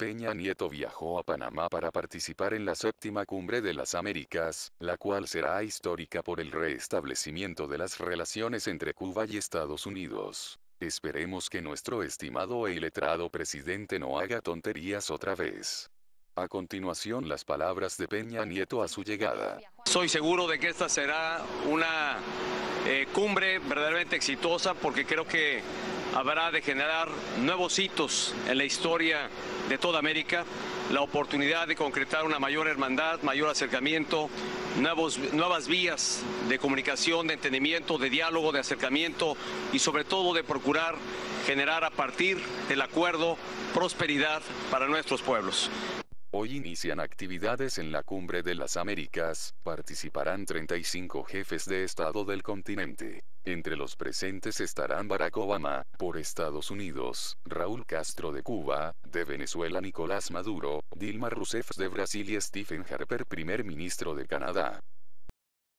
Peña Nieto viajó a Panamá para participar en la séptima cumbre de las Américas, la cual será histórica por el restablecimiento de las relaciones entre Cuba y Estados Unidos. Esperemos que nuestro estimado e iletrado presidente no haga tonterías otra vez. A continuación las palabras de Peña Nieto a su llegada. Soy seguro de que esta será una eh, cumbre verdaderamente exitosa porque creo que habrá de generar nuevos hitos en la historia de toda América, la oportunidad de concretar una mayor hermandad, mayor acercamiento, nuevos, nuevas vías de comunicación, de entendimiento, de diálogo, de acercamiento y sobre todo de procurar generar a partir del acuerdo prosperidad para nuestros pueblos. Hoy inician actividades en la Cumbre de las Américas, participarán 35 jefes de Estado del continente. Entre los presentes estarán Barack Obama, por Estados Unidos, Raúl Castro de Cuba, de Venezuela Nicolás Maduro, Dilma Rousseff de Brasil y Stephen Harper primer ministro de Canadá.